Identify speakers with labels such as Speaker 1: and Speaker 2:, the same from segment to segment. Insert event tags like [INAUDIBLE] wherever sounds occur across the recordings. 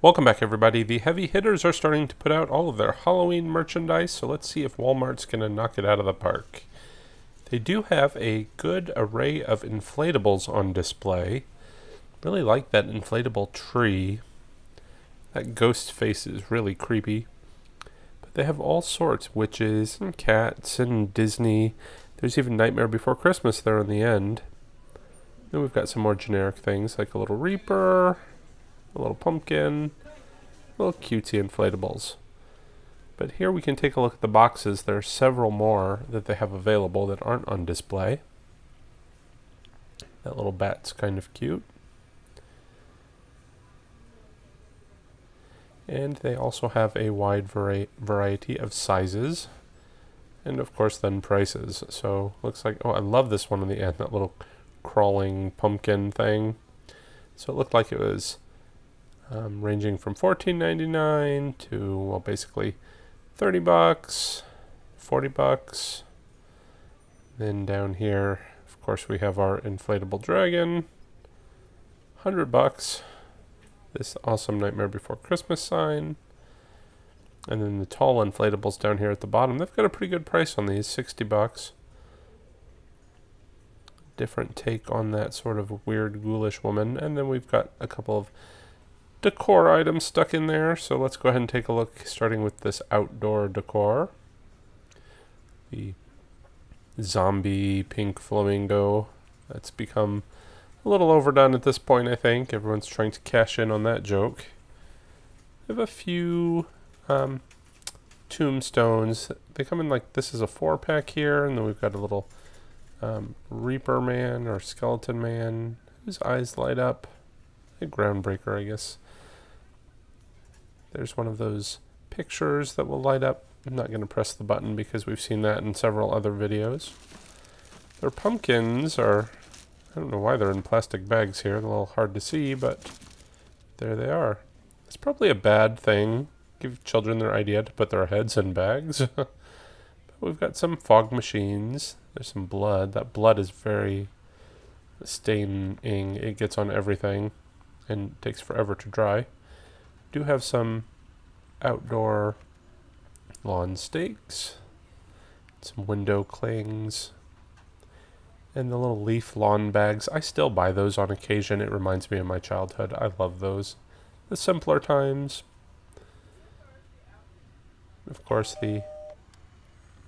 Speaker 1: Welcome back, everybody. The heavy hitters are starting to put out all of their Halloween merchandise, so let's see if Walmart's going to knock it out of the park. They do have a good array of inflatables on display. Really like that inflatable tree. That ghost face is really creepy. But they have all sorts witches and cats and Disney. There's even Nightmare Before Christmas there in the end. Then we've got some more generic things like a little Reaper, a little pumpkin, little cutesy inflatables. But here we can take a look at the boxes. There are several more that they have available that aren't on display. That little bat's kind of cute. And they also have a wide vari variety of sizes. And of course then prices. So looks like, oh I love this one on the end, that little crawling pumpkin thing. So it looked like it was um, ranging from $14.99 to well basically 30 bucks 40 bucks. Then down here of course we have our inflatable dragon 100 bucks. This awesome nightmare before christmas sign. And then the tall inflatables down here at the bottom they've got a pretty good price on these 60 bucks. Different take on that sort of weird ghoulish woman. And then we've got a couple of decor items stuck in there. So let's go ahead and take a look, starting with this outdoor decor. The zombie pink flamingo. That's become a little overdone at this point, I think. Everyone's trying to cash in on that joke. We have a few um, tombstones. They come in like, this is a four pack here, and then we've got a little um, Reaper Man or Skeleton Man whose eyes light up. A groundbreaker, I guess. There's one of those pictures that will light up. I'm not going to press the button because we've seen that in several other videos. Their pumpkins are, I don't know why they're in plastic bags here. They're a little hard to see, but there they are. It's probably a bad thing. Give children their idea to put their heads in bags. [LAUGHS] but we've got some fog machines. There's some blood. That blood is very staining. It gets on everything and takes forever to dry do have some outdoor lawn stakes, some window clings, and the little leaf lawn bags. I still buy those on occasion. It reminds me of my childhood. I love those. The simpler times. Of course, the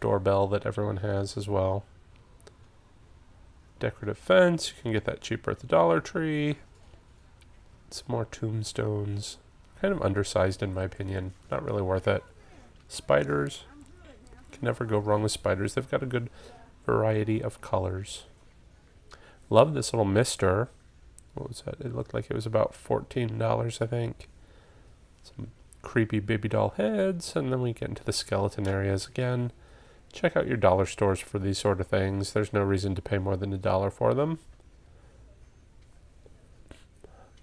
Speaker 1: doorbell that everyone has as well. Decorative fence. You can get that cheaper at the Dollar Tree. Some more tombstones. Kind of undersized in my opinion. Not really worth it. Spiders. Can never go wrong with spiders. They've got a good variety of colors. Love this little mister. What was that? It looked like it was about $14, I think. Some creepy baby doll heads, and then we get into the skeleton areas again. Check out your dollar stores for these sort of things. There's no reason to pay more than a dollar for them.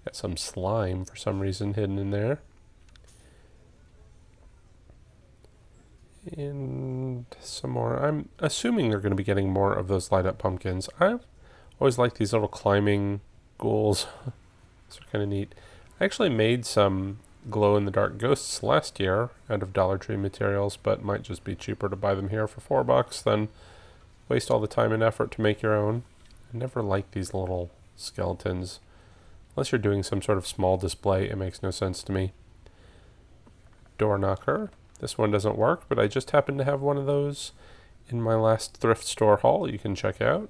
Speaker 1: Got some slime for some reason hidden in there. And some more. I'm assuming they're going to be getting more of those light up pumpkins. I've always liked these little climbing ghouls. [LAUGHS] these are kind of neat. I actually made some glow in the dark ghosts last year out of Dollar Tree materials, but might just be cheaper to buy them here for four bucks than waste all the time and effort to make your own. I never like these little skeletons. Unless you're doing some sort of small display, it makes no sense to me. Door knocker. This one doesn't work, but I just happen to have one of those in my last thrift store haul you can check out.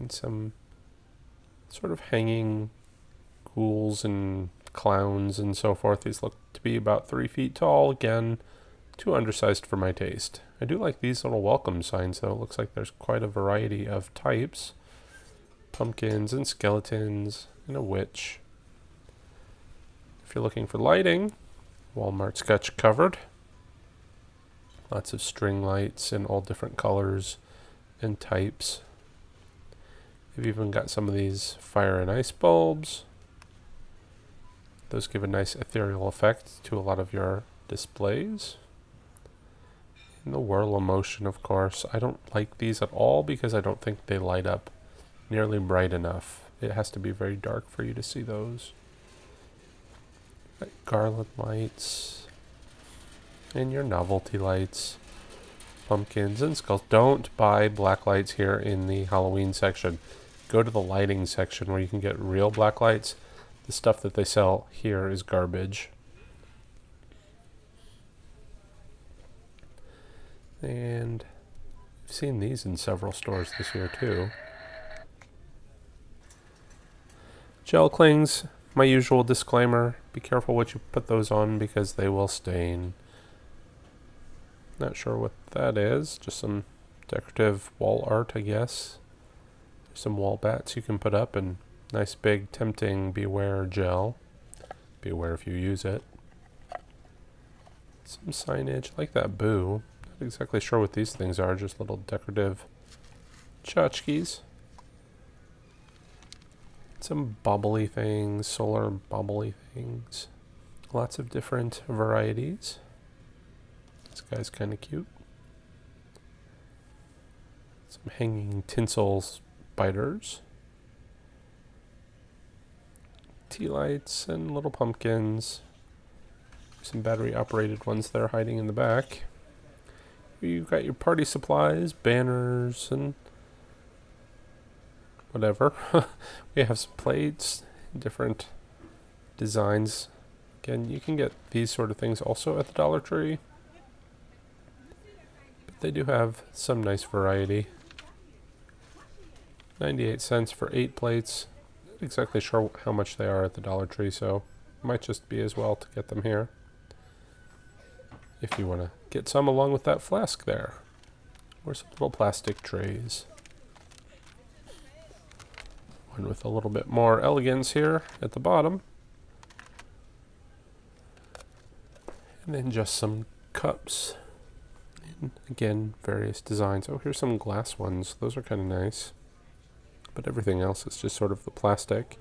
Speaker 1: And some sort of hanging ghouls and clowns and so forth. These look to be about three feet tall. Again, too undersized for my taste. I do like these little welcome signs though. It looks like there's quite a variety of types pumpkins and skeletons and a witch. If you're looking for lighting, Walmart's got you covered. Lots of string lights in all different colors and types. They've even got some of these fire and ice bulbs. Those give a nice ethereal effect to a lot of your displays. And the whirl of motion, of course. I don't like these at all because I don't think they light up nearly bright enough. It has to be very dark for you to see those. garland lights and your novelty lights, pumpkins and skulls. Don't buy black lights here in the Halloween section. Go to the lighting section where you can get real black lights. The stuff that they sell here is garbage. And I've seen these in several stores this year too. Gel clings, my usual disclaimer, be careful what you put those on because they will stain. Not sure what that is, just some decorative wall art I guess. Some wall bats you can put up and nice big tempting beware gel. Beware if you use it. Some signage, like that boo. Not exactly sure what these things are, just little decorative tchotchkes some bubbly things, solar bubbly things. Lots of different varieties. This guy's kind of cute. Some hanging tinsel spiders. Tea lights and little pumpkins. Some battery operated ones that are hiding in the back. You've got your party supplies, banners, and whatever. [LAUGHS] we have some plates, different designs. Again, you can get these sort of things also at the Dollar Tree. But they do have some nice variety. 98 cents for 8 plates. Not exactly sure how much they are at the Dollar Tree, so might just be as well to get them here. If you want to get some along with that flask there. Or some little plastic trays. One with a little bit more elegance here at the bottom. And then just some cups. And again, various designs. Oh, here's some glass ones. Those are kind of nice. But everything else is just sort of the plastic.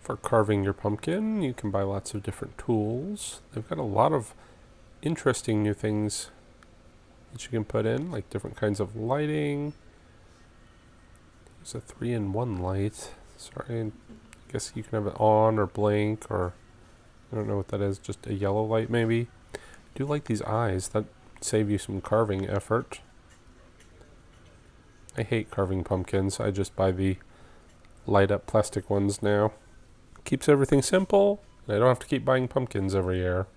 Speaker 1: For carving your pumpkin, you can buy lots of different tools. They've got a lot of interesting new things that you can put in, like different kinds of lighting, it's a three-in-one light. Sorry, I guess you can have it on or blank or I don't know what that is. Just a yellow light maybe. I do like these eyes. That save you some carving effort. I hate carving pumpkins. I just buy the light up plastic ones now. Keeps everything simple. I don't have to keep buying pumpkins every year.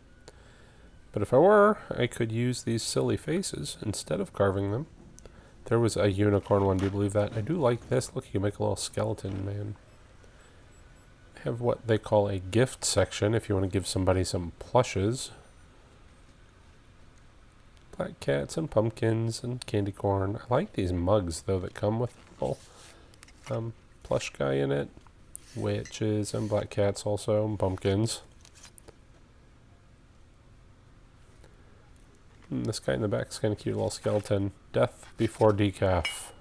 Speaker 1: But if I were, I could use these silly faces instead of carving them. There was a unicorn one, do you believe that? I do like this. Look, you can make a little skeleton man. I have what they call a gift section if you want to give somebody some plushes. Black cats and pumpkins and candy corn. I like these mugs, though, that come with a little um, plush guy in it. Witches and black cats also, and pumpkins. Hmm, this guy in the back is kind of cute little skeleton. Death before decaf.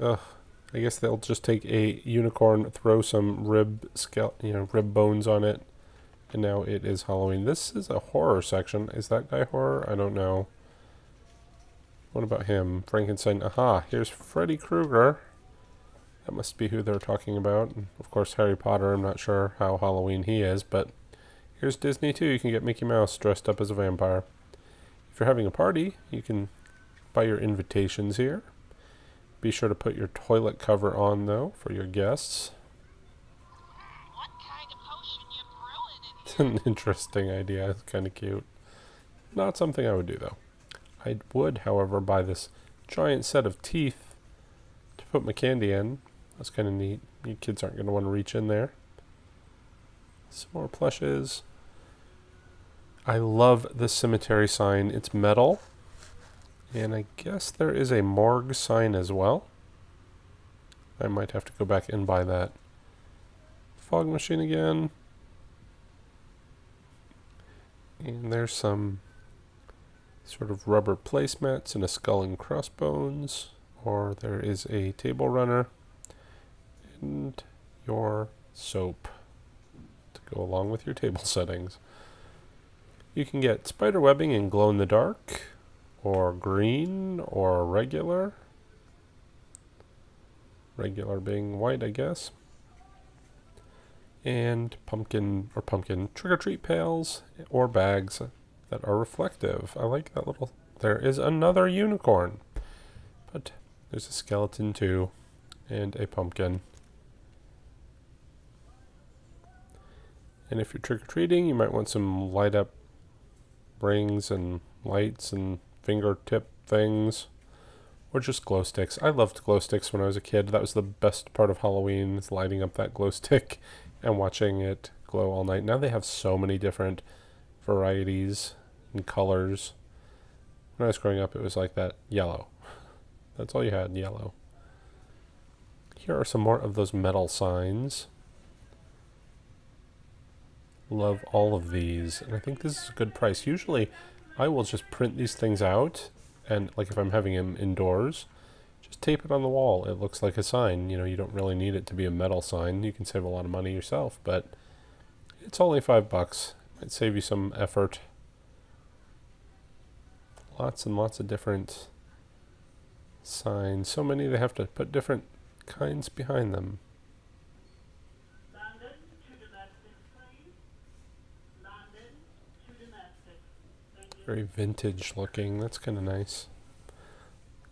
Speaker 1: Ugh. I guess they'll just take a unicorn, throw some rib scale, you know, rib bones on it, and now it is Halloween. This is a horror section. Is that guy horror? I don't know. What about him? Frankenstein. Aha, here's Freddy Krueger. That must be who they're talking about. And of course, Harry Potter, I'm not sure how Halloween he is, but here's Disney too. You can get Mickey Mouse dressed up as a vampire. If you're having a party, you can buy your invitations here. Be sure to put your toilet cover on, though, for your guests. It's [LAUGHS] an interesting idea. It's kind of cute. Not something I would do, though. I would, however, buy this giant set of teeth to put my candy in that's kind of neat. You kids aren't going to want to reach in there. Some more plushes. I love the cemetery sign. It's metal. And I guess there is a morgue sign as well. I might have to go back and buy that. Fog machine again. And there's some sort of rubber placemats and a skull and crossbones. Or there is a table runner and your soap to go along with your table [LAUGHS] settings. You can get spider webbing in glow in the dark or green or regular. Regular being white, I guess. And pumpkin or pumpkin trick-or-treat pails or bags that are reflective. I like that little... There is another unicorn. But there's a skeleton too. And a pumpkin. And if you're trick-or-treating, you might want some light-up rings and lights and fingertip things. Or just glow sticks. I loved glow sticks when I was a kid. That was the best part of Halloween, is lighting up that glow [LAUGHS] stick and watching it glow all night. Now they have so many different varieties and colors. When I was growing up, it was like that yellow. That's all you had, yellow. Here are some more of those metal signs. Love all of these. And I think this is a good price. Usually, I will just print these things out. And, like, if I'm having them indoors, just tape it on the wall. It looks like a sign. You know, you don't really need it to be a metal sign. You can save a lot of money yourself. But it's only five bucks. Might save you some effort. Lots and lots of different signs. So many they have to put different kinds behind them. Very vintage looking. That's kind of nice.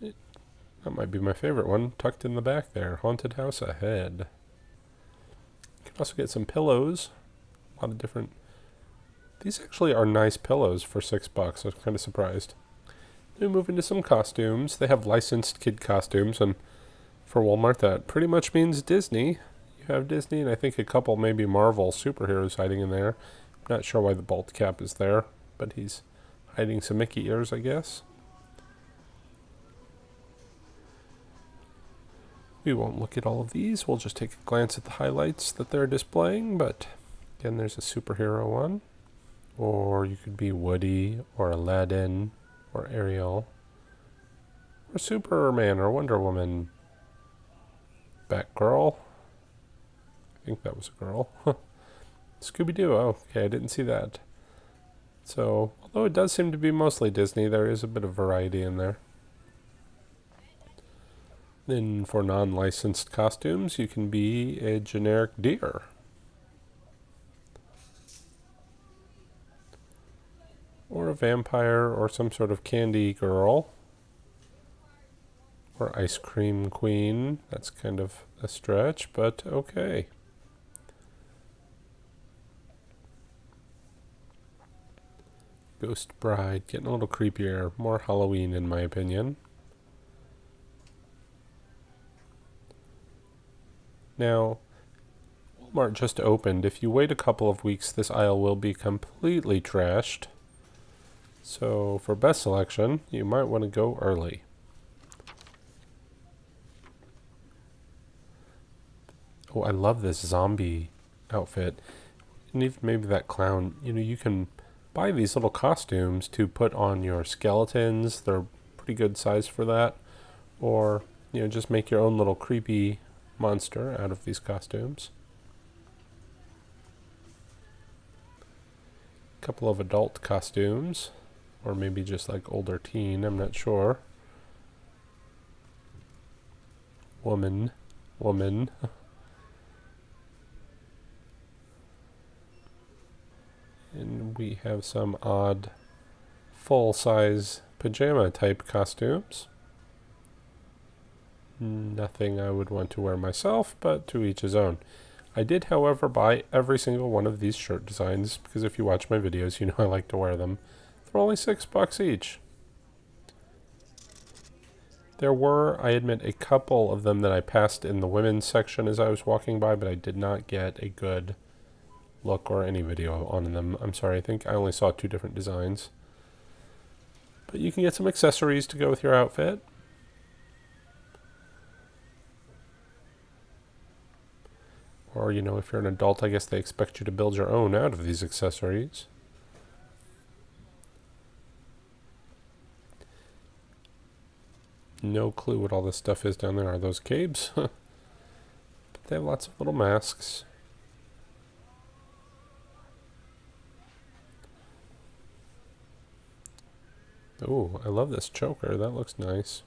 Speaker 1: It, that might be my favorite one, tucked in the back there. Haunted house ahead. You can also get some pillows. A lot of different... These actually are nice pillows for six bucks. I was kind of surprised. Then we move into some costumes. They have licensed kid costumes, and for Walmart that pretty much means Disney. You have Disney, and I think a couple maybe Marvel superheroes hiding in there. I'm not sure why the bald cap is there, but he's hiding some Mickey ears, I guess. We won't look at all of these. We'll just take a glance at the highlights that they're displaying, but again, there's a superhero one. Or you could be Woody, or Aladdin, or Ariel, or Superman, or Wonder Woman. Batgirl. I think that was a girl. [LAUGHS] Scooby-Doo. Oh, okay, I didn't see that. So, although it does seem to be mostly Disney, there is a bit of variety in there. Then for non-licensed costumes, you can be a generic deer. Or a vampire or some sort of candy girl. Or ice cream queen. That's kind of a stretch, but okay. Ghost Bride, getting a little creepier, more Halloween in my opinion. Now, Walmart just opened. If you wait a couple of weeks, this aisle will be completely trashed. So for best selection, you might want to go early. Oh, I love this zombie outfit. And even maybe that clown, you know, you can buy these little costumes to put on your skeletons. They're pretty good size for that. Or, you know, just make your own little creepy monster out of these costumes. A couple of adult costumes. Or maybe just like older teen, I'm not sure. Woman. Woman. [LAUGHS] And we have some odd full-size pajama type costumes. Nothing I would want to wear myself, but to each his own. I did, however, buy every single one of these shirt designs, because if you watch my videos, [LAUGHS] you know I like to wear them. They're only six bucks each. There were, I admit, a couple of them that I passed in the women's section as I was walking by, but I did not get a good look or any video on them. I'm sorry, I think I only saw two different designs. But you can get some accessories to go with your outfit. Or, you know, if you're an adult, I guess they expect you to build your own out of these accessories. No clue what all this stuff is down there. Are those caves? but [LAUGHS] they have lots of little masks. Oh, I love this choker. That looks nice.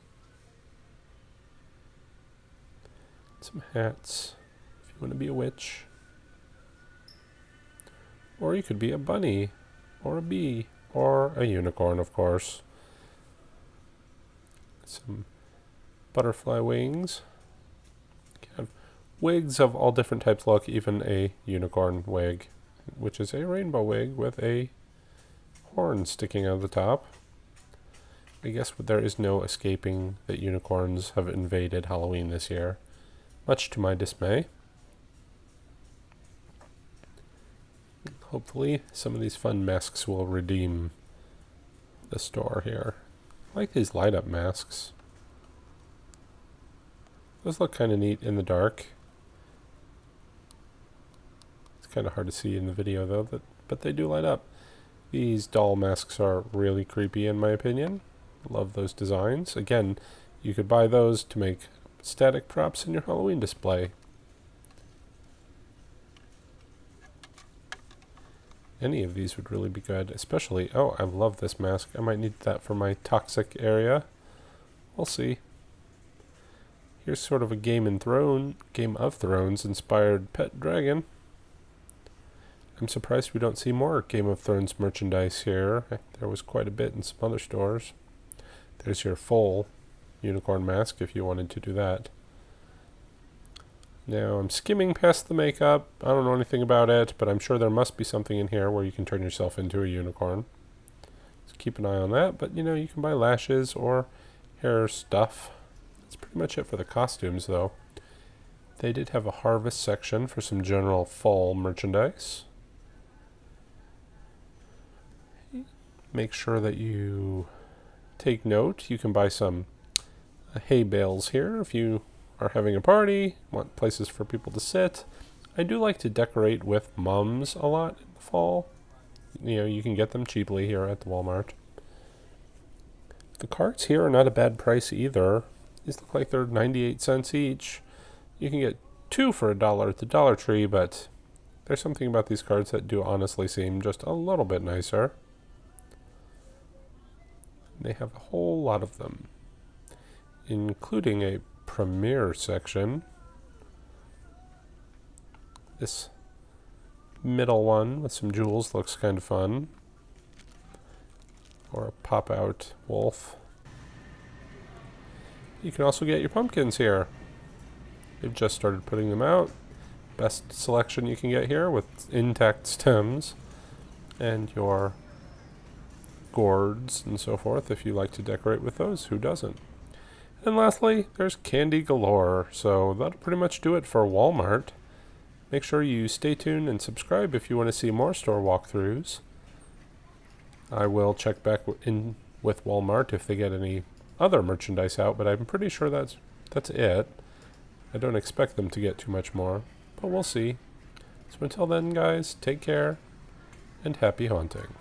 Speaker 1: Some hats, if you want to be a witch. Or you could be a bunny, or a bee, or a unicorn, of course. Some butterfly wings. Have wigs of all different types. Look, even a unicorn wig, which is a rainbow wig with a horn sticking out of the top. I guess there is no escaping that unicorns have invaded Halloween this year, much to my dismay. Hopefully some of these fun masks will redeem the store here. I like these light up masks. Those look kind of neat in the dark. It's kind of hard to see in the video though, but, but they do light up. These doll masks are really creepy in my opinion. Love those designs. Again, you could buy those to make static props in your Halloween display. Any of these would really be good, especially, oh, I love this mask. I might need that for my toxic area. We'll see. Here's sort of a Game and Throne, Game of Thrones inspired pet dragon. I'm surprised we don't see more Game of Thrones merchandise here. There was quite a bit in some other stores. There's your full unicorn mask if you wanted to do that. Now I'm skimming past the makeup. I don't know anything about it, but I'm sure there must be something in here where you can turn yourself into a unicorn. So keep an eye on that. But you know, you can buy lashes or hair stuff. That's pretty much it for the costumes though. They did have a harvest section for some general fall merchandise. Make sure that you take note. You can buy some uh, hay bales here if you are having a party, want places for people to sit. I do like to decorate with mums a lot in the fall. You know, you can get them cheaply here at the Walmart. The cards here are not a bad price either. These look like they're 98 cents each. You can get two for a dollar at the Dollar Tree, but there's something about these cards that do honestly seem just a little bit nicer. They have a whole lot of them, including a premiere section. This middle one with some jewels looks kind of fun. Or a pop-out wolf. You can also get your pumpkins here. They've just started putting them out. Best selection you can get here with intact [LAUGHS] stems. And your gourds and so forth if you like to decorate with those. Who doesn't? And lastly, there's candy galore. So that'll pretty much do it for Walmart. Make sure you stay tuned and subscribe if you want to see more store walkthroughs. I will check back in with Walmart if they get any other merchandise out, but I'm pretty sure that's that's it. I don't expect them to get too much more, but we'll see. So until then, guys, take care and happy haunting.